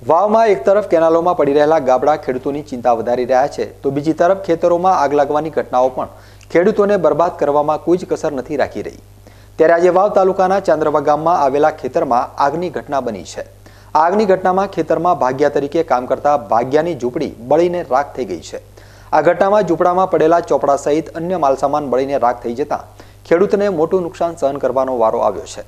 વાવમાં એક તરફ કેનાલોમાં પડી રહેલા ગાબડા ખેડૂતોની ચિંતા વધારી રહ્યા છે, તો બીજી તરફ ખેતરોમાં આગ લાગવાની ઘટનાઓ પણ ખેડૂતોને બરબાદ કરવામાં કોઈ જ કસર નથી રાખી રહી. ત્યારે આજે વાવ તાલુકાના ચાંદ્રવા ગામમાં આવેલા ખેતરમાં આગની ઘટના બની છે. આગની ઘટનામાં ખેતરમાં ભાગ્યા તરીકે કામ કરતા ભાગ્યાની ઝૂંપડી બળીને રાખ થઈ ગઈ છે. આ ઘટનામાં ઝૂંપડામાં પડેલા ચોપડા સહિત અન્ય માલસામાન બળીને રાખ થઈ જતા ખેડૂતને મોટું નુકસાન સહન કરવાનો વારો આવ્યો છે.